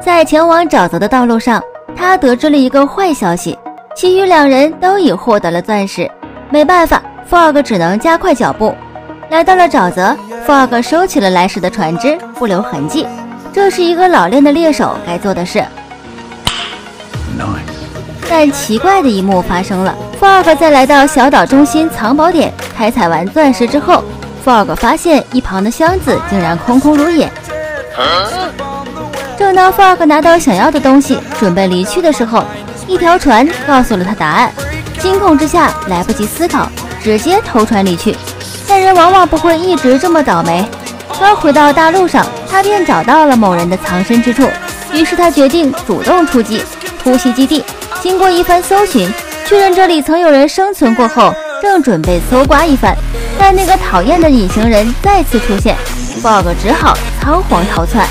在前往沼泽的道路上，他得知了一个坏消息：其余两人都已获得了钻石。没办法，Fog 只能加快脚步，来到了沼泽。Fog 收起了来时的船只，不留痕迹。这是一个老练的猎手该做的事。但奇怪的一幕发生了：Fog 在来到小岛中心藏宝点开采完钻石之后，Fog 发现一旁的箱子竟然空空如也。正当 Fog 拿到想要的东西，准备离去的时候，一条船告诉了他答案。惊恐之下，来不及思考，直接偷船离去。但人往往不会一直这么倒霉。刚回到大陆上，他便找到了某人的藏身之处。于是他决定主动出击，突袭基地。经过一番搜寻，确认这里曾有人生存过后，正准备搜刮一番，但那个讨厌的隐形人再次出现，Fog 只好仓皇逃窜。